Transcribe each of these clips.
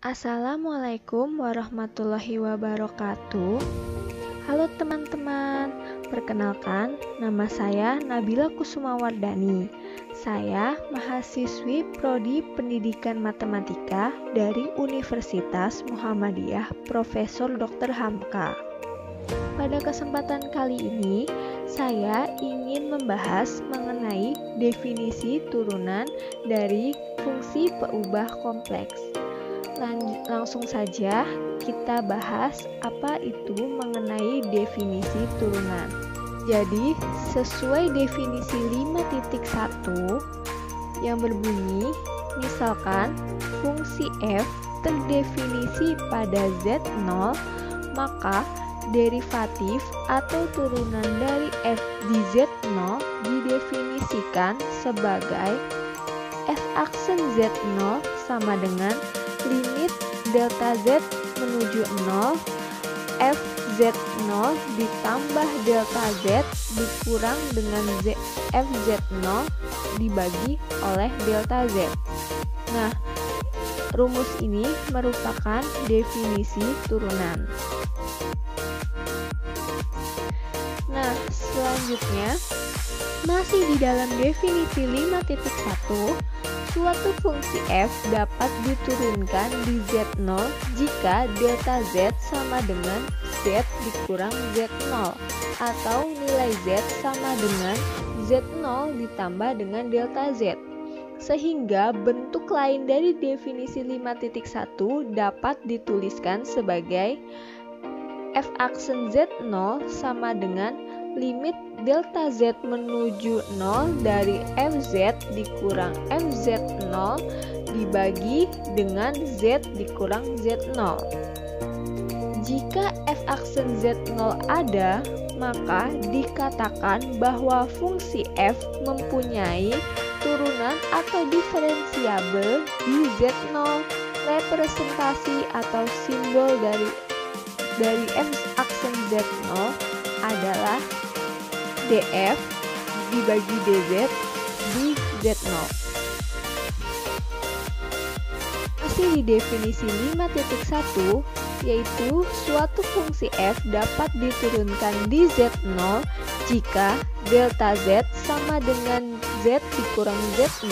Assalamualaikum warahmatullahi wabarakatuh. Halo teman-teman, perkenalkan nama saya Nabila Kusumawardani. Saya mahasiswi Prodi Pendidikan Matematika dari Universitas Muhammadiyah Profesor Dr. Hamka. Pada kesempatan kali ini, saya ingin membahas mengenai definisi turunan dari fungsi peubah kompleks. Langsung saja kita bahas apa itu mengenai definisi turunan. Jadi, sesuai definisi 5.1 yang berbunyi, misalkan fungsi f terdefinisi pada z0, maka derivatif atau turunan dari f di z0 didefinisikan sebagai f aksen z0 sama dengan limit delta z menuju 0 f z0 ditambah delta z dikurang dengan z f z0 dibagi oleh delta z. Nah, rumus ini merupakan definisi turunan. Nah, selanjutnya masih di dalam definisi 5.1 suatu fungsi f dapat diturunkan di z0 jika delta z sama dengan z dikurang z0 atau nilai z sama dengan z0 ditambah dengan delta z. Sehingga bentuk lain dari definisi 5.1 dapat dituliskan sebagai f aksen z0 sama dengan limit delta z menuju 0 dari fz dikurang fz0 dibagi dengan z dikurang z0. Jika f aksen z0 ada, maka dikatakan bahwa fungsi f mempunyai turunan atau diferensiabel di z0 representasi atau simbol dari dari f aksen z0 adalah df dibagi dz di z0 masih di definisi 5.1 yaitu suatu fungsi f dapat diturunkan di z0 jika delta z sama dengan z dikurang z0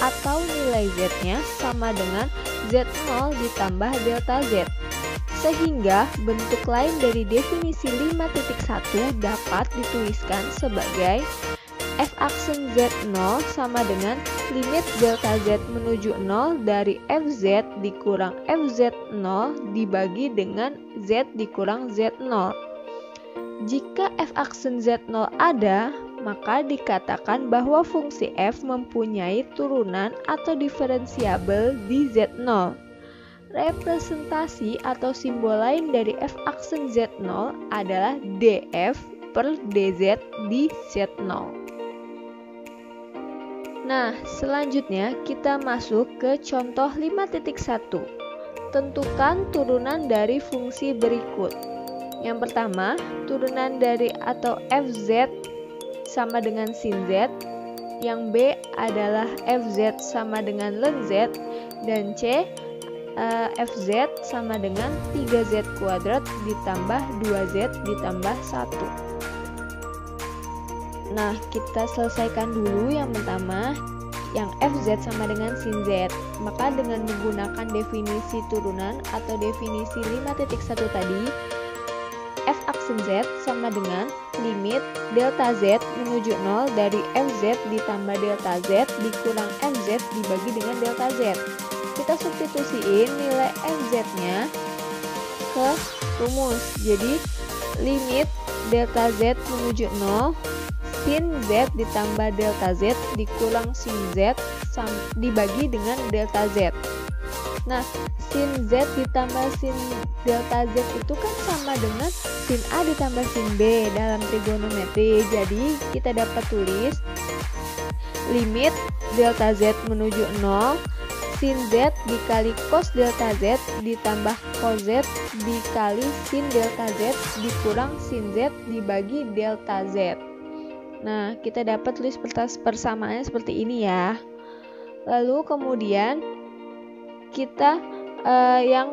atau nilai z-nya sama dengan z0 ditambah delta z sehingga bentuk lain dari definisi 5.1 dapat dituliskan sebagai f aksen z0 sama dengan limit delta z menuju 0 dari fz dikurang fz0 dibagi dengan z dikurang z0. Jika f aksen z0 ada, maka dikatakan bahwa fungsi f mempunyai turunan atau diferensiabel di z0. Representasi atau simbol lain dari f aksen z0 adalah df per dz di z0. Nah, selanjutnya kita masuk ke contoh 5.1. Tentukan turunan dari fungsi berikut. Yang pertama, turunan dari atau fz sama dengan sin z. Yang B adalah fz sama dengan len z. Dan C uh, Fz sama dengan 3Z kuadrat ditambah 2Z ditambah 1 Nah, kita selesaikan dulu yang pertama yang Fz sama dengan sin Z. Maka dengan menggunakan definisi turunan atau definisi 5.1 tadi, f aksen Z sama dengan limit delta Z menuju 0 dari Fz ditambah delta Z dikurang Fz dibagi dengan delta Z kita substitusiin nilai fz-nya ke rumus. Jadi limit delta z menuju 0 sin z ditambah delta z dikurang sin z dibagi dengan delta z. Nah, sin z ditambah sin delta z itu kan sama dengan sin a ditambah sin b dalam trigonometri. Jadi kita dapat tulis limit delta z menuju 0 sin Z dikali cos delta Z ditambah cos Z dikali sin delta Z dikurang sin Z dibagi delta Z. Nah, kita dapat tulis persamaannya seperti ini ya. Lalu kemudian kita uh, yang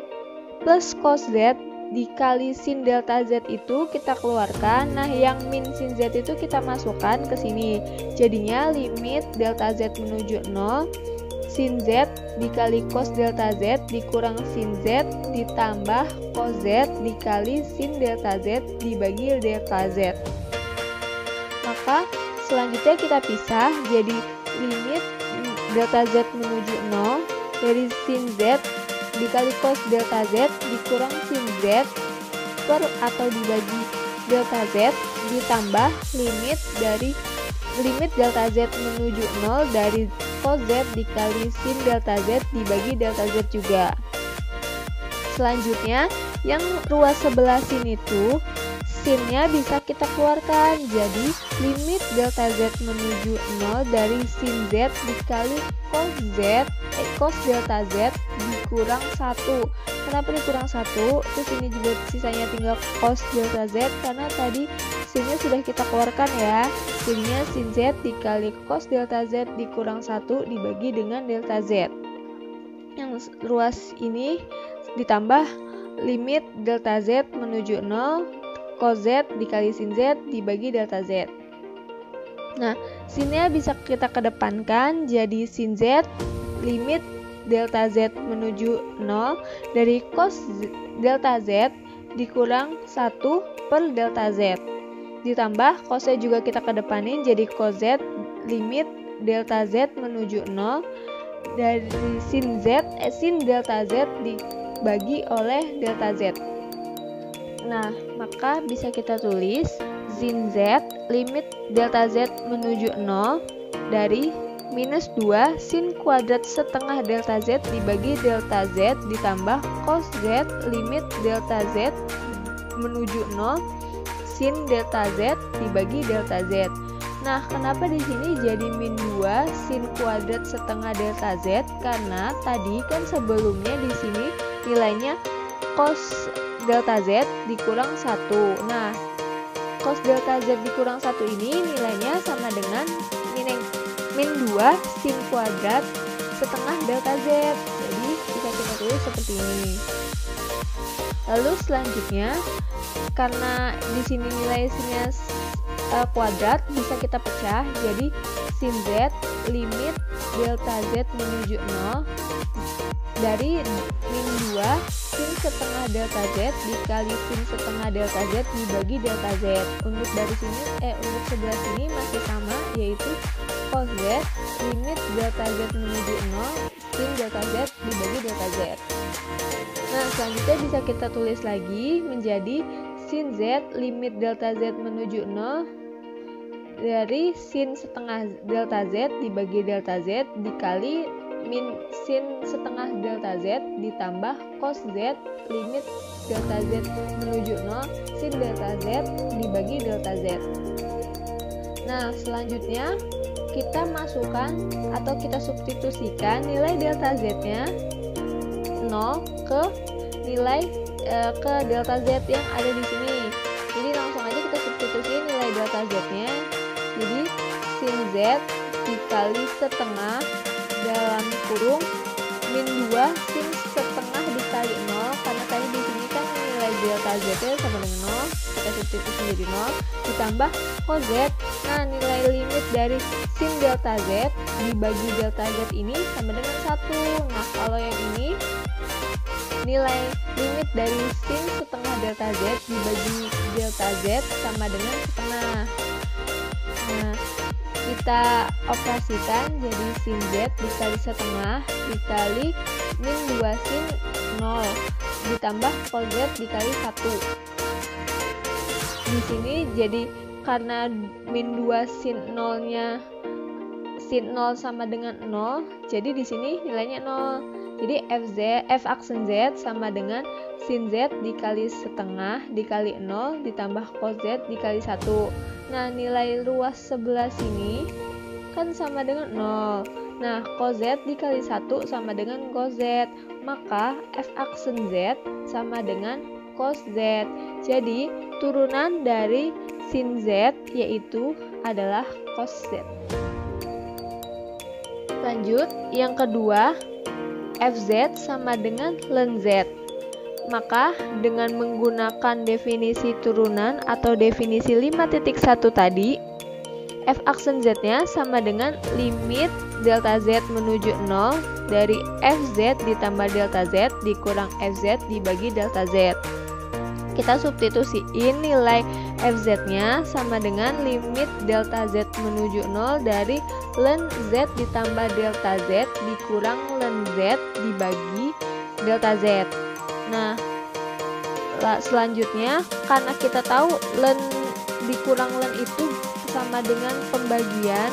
plus cos Z dikali sin delta Z itu kita keluarkan. Nah, yang min sin Z itu kita masukkan ke sini. Jadinya limit delta Z menuju 0 sin Z dikali cos delta Z dikurang sin Z ditambah cos Z dikali sin delta Z dibagi delta Z. Maka selanjutnya kita pisah jadi limit delta Z menuju 0 dari sin Z dikali cos delta Z dikurang sin Z per atau dibagi delta Z ditambah limit dari limit delta Z menuju 0 dari cos Z dikali sin delta Z dibagi delta Z juga. Selanjutnya, yang ruas sebelah sini tuh sinnya bisa kita keluarkan. Jadi, limit delta Z menuju 0 dari sin Z dikali cos Z, eh, cos delta Z dikurang 1. Kenapa dikurang 1? Terus ini juga sisanya tinggal cos delta Z karena tadi sinnya sudah kita keluarkan ya. Jadinya sin Z dikali cos delta Z dikurang 1 dibagi dengan delta Z. Yang ruas ini ditambah limit delta Z menuju 0 cos Z dikali sin Z dibagi delta Z. Nah, sinnya bisa kita kedepankan jadi sin Z limit delta Z menuju 0 dari cos delta Z dikurang 1 per delta Z. Ditambah cosnya juga kita kedepanin jadi cos Z limit delta Z menuju 0 dari sin Z eh, sin delta Z dibagi oleh delta Z. Nah, maka bisa kita tulis sin Z limit delta Z menuju 0 dari minus 2 sin kuadrat setengah delta Z dibagi delta Z ditambah cos Z limit delta Z menuju 0 sin delta Z dibagi delta Z. Nah, kenapa di sini jadi min 2 sin kuadrat setengah delta Z? Karena tadi kan sebelumnya di sini nilainya cos delta Z dikurang 1. Nah, cos delta Z dikurang 1 ini nilainya sama dengan min, min 2 sin kuadrat setengah delta Z. Jadi, bisa kita tulis seperti ini. Lalu selanjutnya, karena di sini nilai sinnya uh, kuadrat bisa kita pecah jadi sin Z limit delta Z menuju 0 dari min 2 sin setengah delta Z dikali sin setengah delta Z dibagi delta Z untuk dari sini eh untuk sebelah sini masih sama yaitu Z limit delta Z menuju 0 sin delta Z dibagi delta Z nah selanjutnya bisa kita tulis lagi menjadi sin Z limit delta Z menuju 0 dari sin setengah delta Z dibagi delta Z dikali min sin setengah delta Z ditambah cos Z limit delta Z menuju 0 sin delta Z dibagi delta Z. Nah, selanjutnya kita masukkan atau kita substitusikan nilai delta Z-nya 0 ke nilai e, ke delta Z yang ada di sini. Jadi langsung aja kita substitusi nilai delta Z-nya. Jadi sin Z dikali setengah dalam kurung min 2 sin delta z sama dengan 0 kita substitusi menjadi 0 ditambah cos z nah nilai limit dari sin delta z dibagi delta z ini sama dengan 1 nah kalau yang ini nilai limit dari sin setengah delta z dibagi delta z sama dengan setengah. Nah kita operasikan jadi sin Z dikali setengah dikali min 2 sin 0 ditambah Z dikali 1 di sini jadi karena min 2 sin 0 nya sin 0 sama dengan 0 jadi di sini nilainya 0 jadi fz f aksen z sama dengan sin z dikali setengah dikali 0 ditambah cos z dikali 1 Nah, nilai ruas sebelah sini kan sama dengan 0. Nah, cos Z dikali 1 sama dengan cos Z. Maka F aksen Z sama dengan cos Z. Jadi, turunan dari sin Z yaitu adalah cos Z. Lanjut, yang kedua, fz sama dengan len z. Maka dengan menggunakan definisi turunan atau definisi 5.1 tadi, f aksen z-nya sama dengan limit delta z menuju 0 dari fz ditambah delta z dikurang fz dibagi delta z. Kita substitusiin nilai fz-nya sama dengan limit delta z menuju 0 dari len z ditambah delta z dikurang len z dibagi delta z. Nah, selanjutnya karena kita tahu len dikurang len itu sama dengan pembagian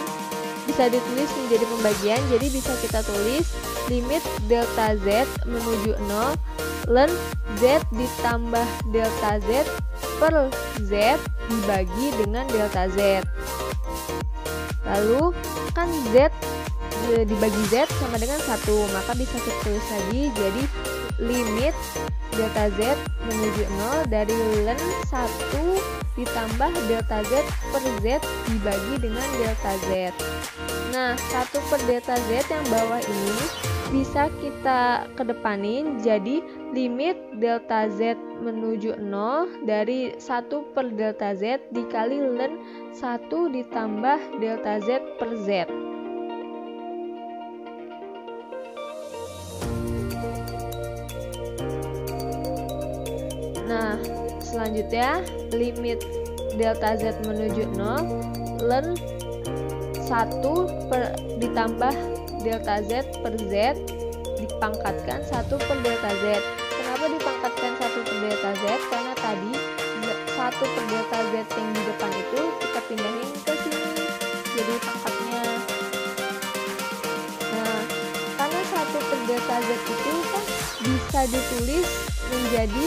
bisa ditulis menjadi pembagian jadi bisa kita tulis limit delta z menuju 0 len z ditambah delta z per z dibagi dengan delta z. Lalu kan z e, dibagi z sama dengan 1 maka bisa kita tulis lagi jadi limit delta z menuju 0 dari len 1 ditambah delta z per z dibagi dengan delta z. Nah 1 per delta z yang bawah ini bisa kita kedepanin jadi limit delta z menuju 0 dari 1 per delta z dikali len 1 ditambah delta z per z selanjutnya limit delta z menuju 0 len 1 per, ditambah delta z per z dipangkatkan 1 per delta z. Kenapa dipangkatkan 1 per delta z? Karena tadi 1 per delta z yang di depan itu kita pindahin ke sini. Jadi pangkatnya. Nah, karena 1 per delta z itu kan bisa ditulis menjadi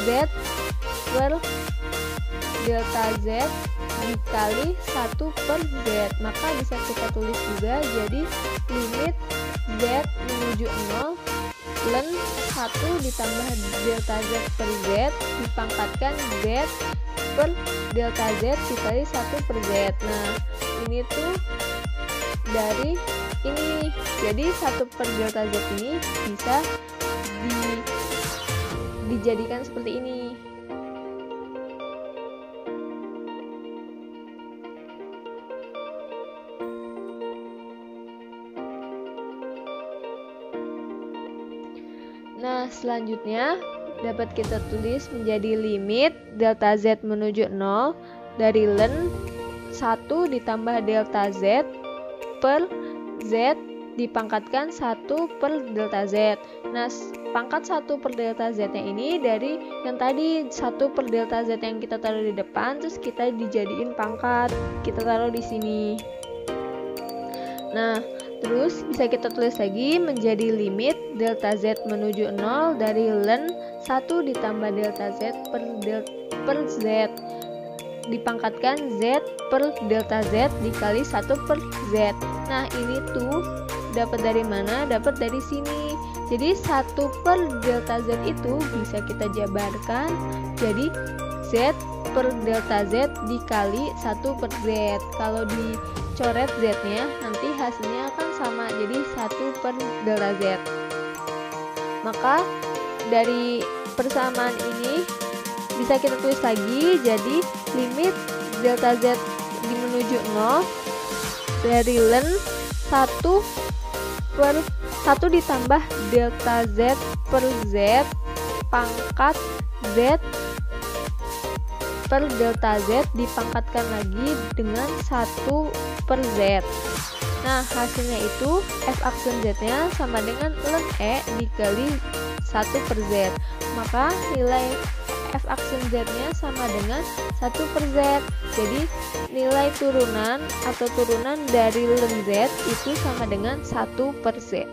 Z delta Z dikali 1 per Z. Maka bisa kita tulis juga jadi limit Z menuju 0 len 1 ditambah delta Z per Z dipangkatkan Z per delta Z dikali 1 per Z. Nah ini tuh dari ini. Jadi 1 per delta Z ini bisa di dijadikan seperti ini. Selanjutnya dapat kita tulis menjadi limit delta z menuju 0 dari len 1 ditambah delta z per z dipangkatkan 1 per delta z. Nah, pangkat 1 per delta z nya ini dari yang tadi 1 per delta z yang kita taruh di depan terus kita dijadiin pangkat kita taruh di sini nah terus bisa kita tulis lagi menjadi limit delta z menuju 0 dari len 1 ditambah delta z per, del, per z dipangkatkan z per delta z dikali 1 per z nah ini tuh dapat dari mana? Dapat dari sini. Jadi 1 per delta Z itu bisa kita jabarkan jadi Z per delta Z dikali 1 per Z. Kalau dicoret Z-nya nanti hasilnya akan sama jadi 1 per delta Z. Maka dari persamaan ini bisa kita tulis lagi jadi limit delta Z di menuju 0 dari len 1 per 1 ditambah delta Z per Z pangkat Z per delta Z dipangkatkan lagi dengan 1 per Z. Nah hasilnya itu F aksen Z nya sama dengan ln E dikali 1 per Z. Maka nilai F aksen Z nya sama dengan 1 per Z. Jadi nilai turunan atau turunan dari len Z itu sama dengan 1 per Z.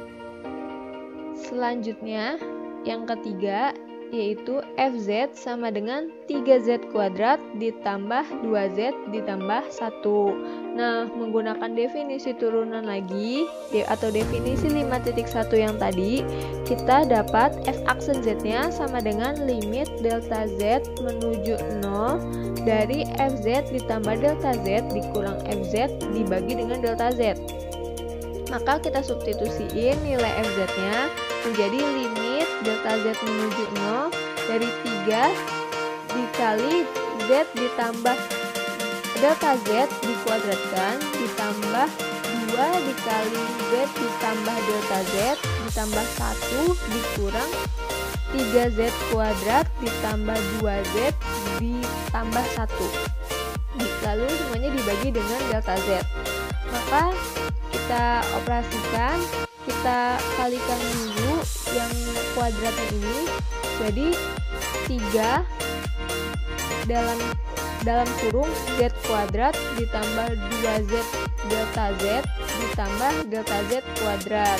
Selanjutnya yang ketiga yaitu FZ sama dengan 3Z kuadrat ditambah 2Z ditambah 1 Nah, menggunakan definisi turunan lagi atau definisi 5.1 yang tadi kita dapat F aksen Z-nya sama dengan limit delta Z menuju 0 dari FZ ditambah delta Z dikurang FZ dibagi dengan delta Z. Maka kita substitusiin nilai fz-nya menjadi limit delta z menuju 0 dari 3 dikali z ditambah delta z dikuadratkan ditambah 2 dikali z ditambah delta z ditambah 1 dikurang 3z kuadrat ditambah 2z ditambah 1 lalu semuanya dibagi dengan delta z maka kita operasikan kita kalikan dulu yang kuadratnya ini. Jadi 3 dalam dalam kurung z kuadrat ditambah 2z delta z ditambah delta z kuadrat.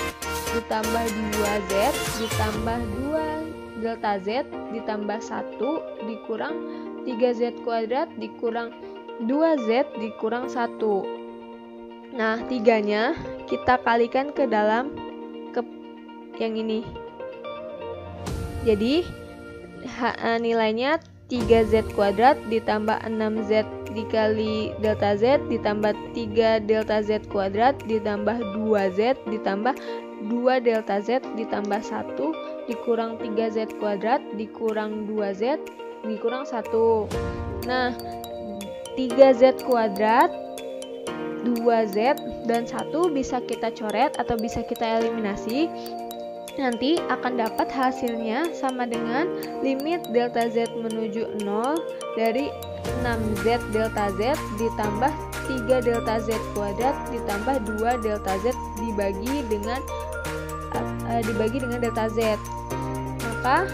Ditambah 2z ditambah 2 delta z ditambah 1 dikurang 3z kuadrat dikurang 2z dikurang 1 nah tiganya kita kalikan ke dalam ke yang ini jadi nilainya 3z kuadrat ditambah 6z dikali delta z ditambah 3 delta z kuadrat ditambah 2z ditambah 2 delta z ditambah 1 dikurang 3z kuadrat dikurang 2z dikurang 1 nah 3z kuadrat 2z dan 1 bisa kita coret atau bisa kita eliminasi nanti akan dapat hasilnya sama dengan limit delta z menuju 0 dari 6z delta z ditambah 3 delta z kuadrat ditambah 2 delta z dibagi dengan uh, dibagi dengan delta z. Maka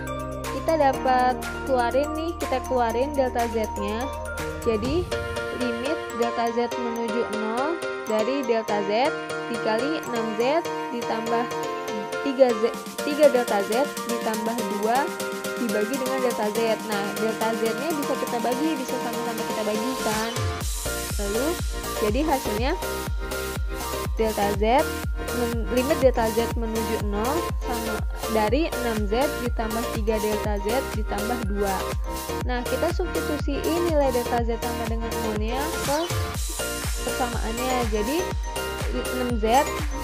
kita dapat keluarin nih kita keluarin delta z nya jadi limit delta z menuju 0 dari delta z dikali 6z ditambah 3Z, 3 delta Z ditambah 2 dibagi dengan delta Z. Nah, delta Z-nya bisa kita bagi, bisa sama-sama kita bagikan. Lalu, jadi hasilnya delta Z limit delta Z menuju 0 sama dari 6Z ditambah 3 delta Z ditambah 2. Nah, kita substitusiin nilai delta Z sama dengan 0-nya ke persamaannya. Jadi 6Z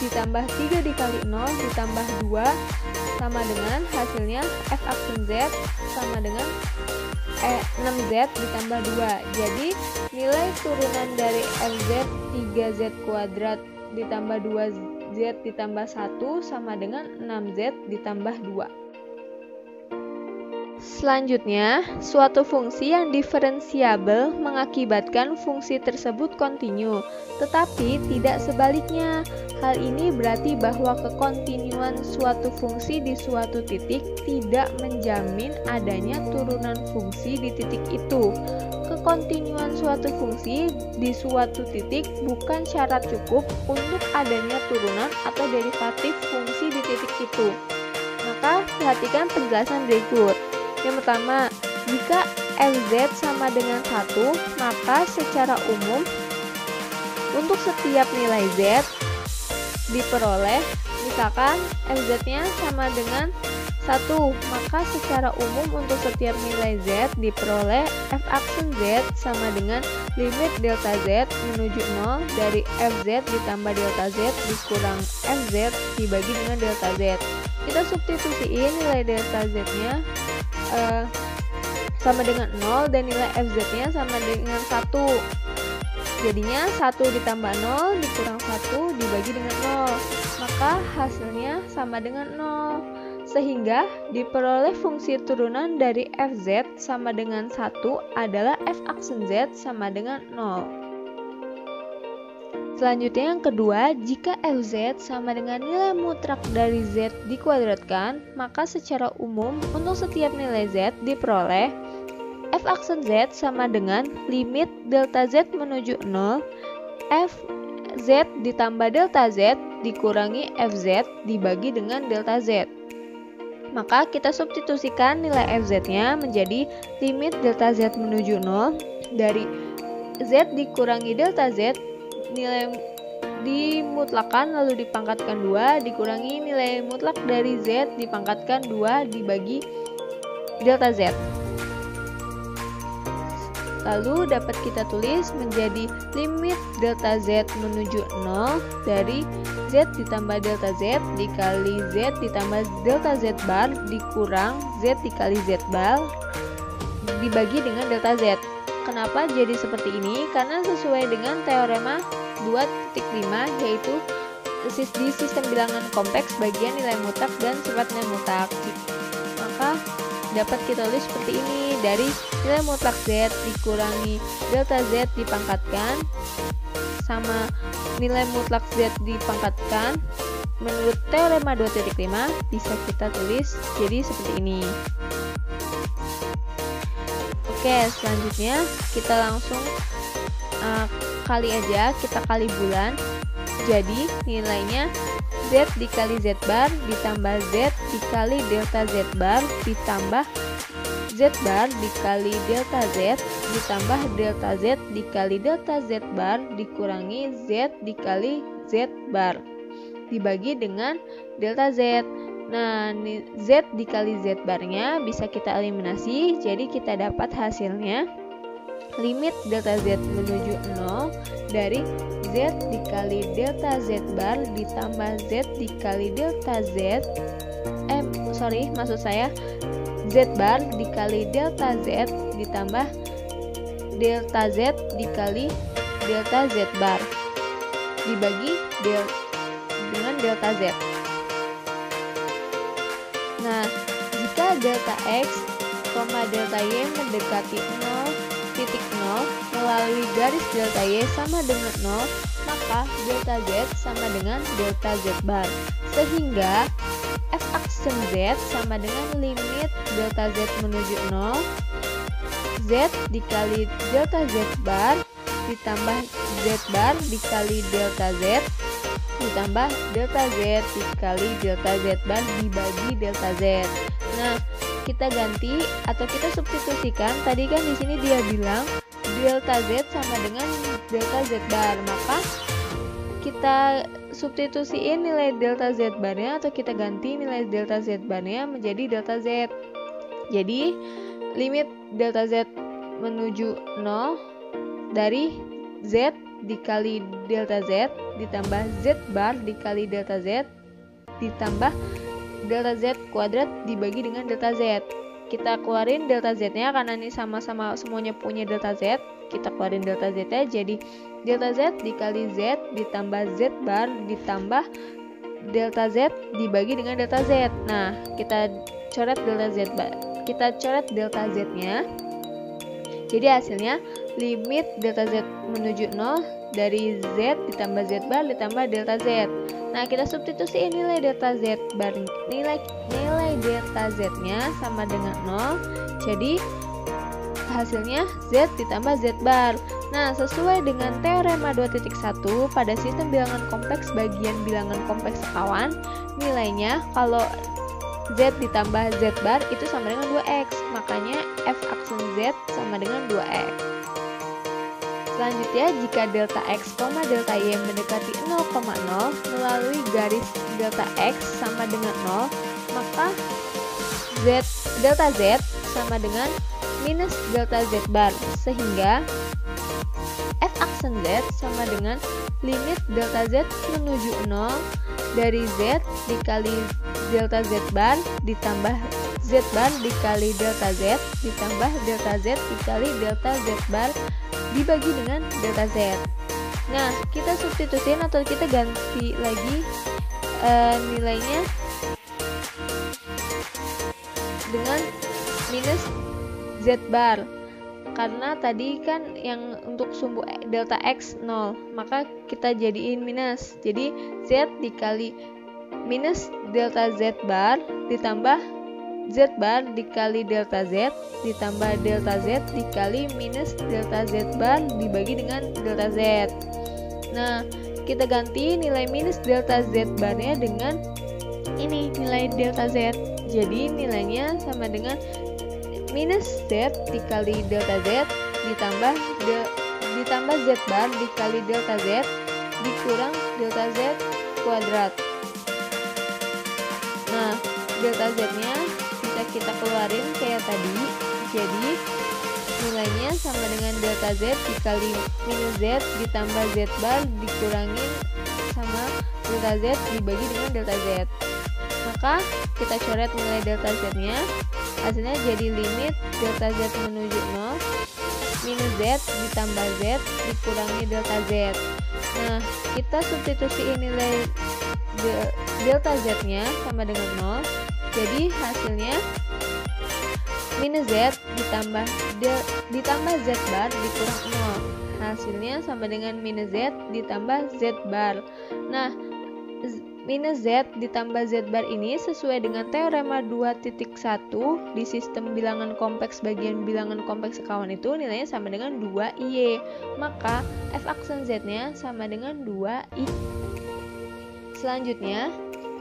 ditambah 3 dikali 0 ditambah 2 sama dengan hasilnya F aksen Z sama dengan eh, 6Z ditambah 2 jadi nilai turunan dari FZ 3Z kuadrat ditambah 2Z ditambah 1 sama dengan 6Z ditambah 2 Selanjutnya, suatu fungsi yang diferensiabel mengakibatkan fungsi tersebut kontinu, tetapi tidak sebaliknya. Hal ini berarti bahwa kekontinuan suatu fungsi di suatu titik tidak menjamin adanya turunan fungsi di titik itu. Kekontinuan suatu fungsi di suatu titik bukan syarat cukup untuk adanya turunan atau derivatif fungsi di titik itu. Maka, perhatikan penjelasan berikut. Yang pertama, jika LZ sama dengan 1, maka secara umum untuk setiap nilai Z diperoleh misalkan LZ-nya sama dengan 1, maka secara umum untuk setiap nilai Z diperoleh F aksen Z sama dengan limit delta Z menuju 0 dari FZ ditambah delta Z dikurang FZ dibagi dengan delta Z. Kita substitusiin nilai delta Z-nya uh, sama dengan 0 dan nilai FZ-nya sama dengan 1. Jadinya 1 ditambah 0 dikurang 1 dibagi dengan 0. Maka hasilnya sama dengan 0. Sehingga diperoleh fungsi turunan dari FZ sama dengan 1 adalah F aksen Z sama dengan 0. Selanjutnya yang kedua, jika Fz sama dengan nilai mutlak dari Z dikuadratkan, maka secara umum untuk setiap nilai Z diperoleh F aksen Z sama dengan limit delta Z menuju 0 F Z ditambah delta Z dikurangi FZ dibagi dengan delta Z. Maka kita substitusikan nilai FZ-nya menjadi limit delta Z menuju 0 dari Z dikurangi delta Z nilai dimutlakan lalu dipangkatkan 2 dikurangi nilai mutlak dari Z dipangkatkan 2 dibagi delta Z Lalu dapat kita tulis menjadi limit delta Z menuju 0 dari Z ditambah delta Z dikali Z ditambah delta Z bar dikurang Z dikali Z bar dibagi dengan delta Z. Kenapa jadi seperti ini? Karena sesuai dengan teorema 2.5 yaitu di sistem bilangan kompleks bagian nilai mutlak dan sifat nilai mutlak. Maka dapat kita tulis seperti ini dari nilai mutlak Z dikurangi delta Z dipangkatkan sama nilai mutlak Z dipangkatkan menurut teorema 2.5 bisa kita tulis jadi seperti ini oke selanjutnya kita langsung uh, kali aja kita kali bulan jadi nilainya Z dikali Z bar ditambah Z dikali delta Z bar ditambah Z bar dikali delta Z ditambah delta Z dikali delta Z bar dikurangi Z dikali Z bar dibagi dengan delta Z. Nah, Z dikali Z barnya bisa kita eliminasi, jadi kita dapat hasilnya limit delta Z menuju 0 dari Z dikali delta Z bar ditambah Z dikali delta Z eh sorry maksud saya Z bar dikali delta Z ditambah delta Z dikali delta Z bar dibagi del dengan delta Z. Nah jika delta X, delta Y mendekati 0 titik 0 melalui garis delta Y sama dengan 0, maka delta Z sama dengan delta Z bar. Sehingga f aksen Z sama dengan limit delta Z menuju 0, Z dikali delta Z bar ditambah Z bar dikali delta Z ditambah delta Z dikali delta Z bar dibagi delta Z. Nah, kita ganti atau kita substitusikan. Tadi kan di sini dia bilang delta z sama dengan delta z bar. Maka kita substitusiin nilai delta z barnya atau kita ganti nilai delta z barnya menjadi delta z. Jadi limit delta z menuju 0 dari z dikali delta z ditambah z bar dikali delta z ditambah delta Z kuadrat dibagi dengan delta Z. Kita keluarin delta Z-nya karena ini sama-sama semuanya punya delta Z. Kita keluarin delta Z-nya jadi delta Z dikali Z ditambah Z bar ditambah delta Z dibagi dengan delta Z. Nah, kita coret delta Z bar. Kita coret delta Z-nya. Jadi hasilnya limit delta Z menuju 0 dari Z ditambah Z bar ditambah delta Z. Nah, kita substitusi nilai delta Z bar nilai nilai delta Z-nya sama dengan 0. Jadi hasilnya Z ditambah Z bar. Nah, sesuai dengan teorema 2.1 pada sistem bilangan kompleks bagian bilangan kompleks sekawan, nilainya kalau Z ditambah Z bar itu sama dengan 2X. Makanya F aksen Z sama dengan 2X. Selanjutnya, jika delta X, delta Y mendekati 0,0 melalui garis delta X sama dengan 0, maka Z, delta Z sama dengan minus delta Z bar, sehingga F aksen Z sama dengan limit delta Z menuju 0 dari Z dikali delta Z bar ditambah Z bar dikali delta Z ditambah delta Z dikali delta Z bar dibagi dengan delta Z. Nah, kita substitusiin atau kita ganti lagi uh, nilainya dengan minus Z bar. Karena tadi kan yang untuk sumbu delta X 0, maka kita jadiin minus. Jadi Z dikali minus delta Z bar ditambah Z bar dikali delta Z ditambah delta Z dikali minus delta Z bar dibagi dengan delta Z. Nah, kita ganti nilai minus delta Z barnya dengan ini nilai delta Z. Jadi nilainya sama dengan minus Z dikali delta Z ditambah de, ditambah Z bar dikali delta Z dikurang delta Z kuadrat. Nah, delta Z-nya kita keluarin kayak tadi. Jadi nilainya sama dengan delta Z dikali minus Z ditambah Z bar dikurangi sama delta Z dibagi dengan delta Z. Maka kita coret nilai delta Z nya hasilnya jadi limit delta Z menuju 0 minus Z ditambah Z dikurangi delta Z. Nah kita substitusi nilai delta Z nya sama dengan 0 jadi hasilnya minus Z ditambah del, ditambah Z bar dikurang 0 hasilnya sama dengan minus Z ditambah Z bar. Nah minus Z ditambah Z bar ini sesuai dengan teorema 2.1 di sistem bilangan kompleks bagian bilangan kompleks sekawan itu nilainya sama dengan 2i maka f aksen Z nya sama dengan 2i selanjutnya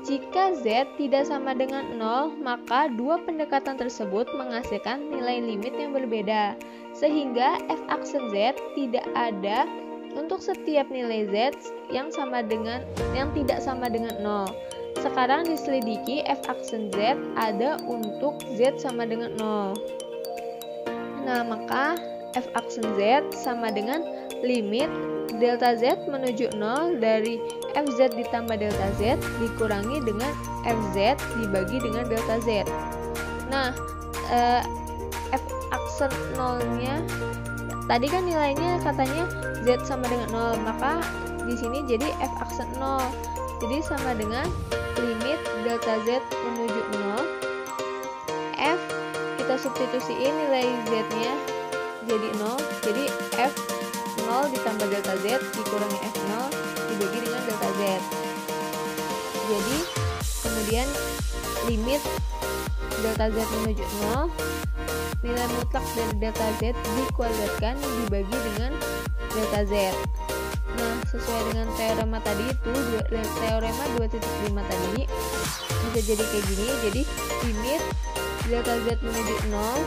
jika Z tidak sama dengan 0, maka dua pendekatan tersebut menghasilkan nilai limit yang berbeda. Sehingga f aksen Z tidak ada untuk setiap nilai Z yang sama dengan yang tidak sama dengan 0. Sekarang diselidiki f aksen Z ada untuk Z sama dengan 0. Nah, maka f aksen Z sama dengan limit delta Z menuju 0 dari FZ ditambah delta Z dikurangi dengan FZ dibagi dengan delta Z. Nah, eh, F aksen 0-nya tadi kan nilainya katanya Z sama dengan 0, maka di sini jadi F aksen 0. Jadi sama dengan limit delta Z menuju 0 F kita substitusiin nilai Z-nya jadi 0. Jadi F 0 ditambah delta Z dikurangi F0 dibagi dengan delta Z. Jadi kemudian limit delta Z menuju 0 nilai mutlak dari delta Z dikuadratkan dibagi dengan delta Z. Nah sesuai dengan teorema tadi itu teorema 2.5 tadi bisa jadi kayak gini. Jadi limit delta Z menuju 0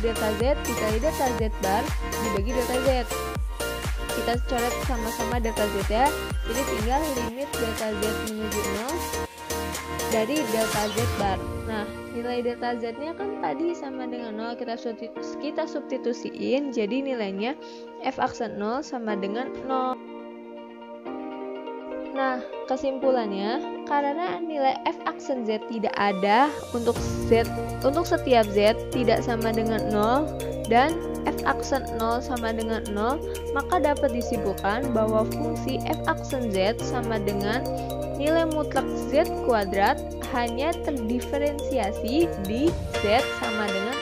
delta Z dikali delta Z bar dibagi delta Z kita coret sama-sama delta z ya. Jadi tinggal limit delta z menuju 0 dari delta z bar. Nah nilai delta z nya kan tadi sama dengan 0 kita substitusi, kita substitusiin jadi nilainya f aksen 0 sama dengan 0 Nah, kesimpulannya, karena nilai f aksen z tidak ada untuk z untuk setiap z tidak sama dengan 0 dan f aksen 0 sama dengan 0, maka dapat disimpulkan bahwa fungsi f aksen z sama dengan nilai mutlak z kuadrat hanya terdiferensiasi di z sama dengan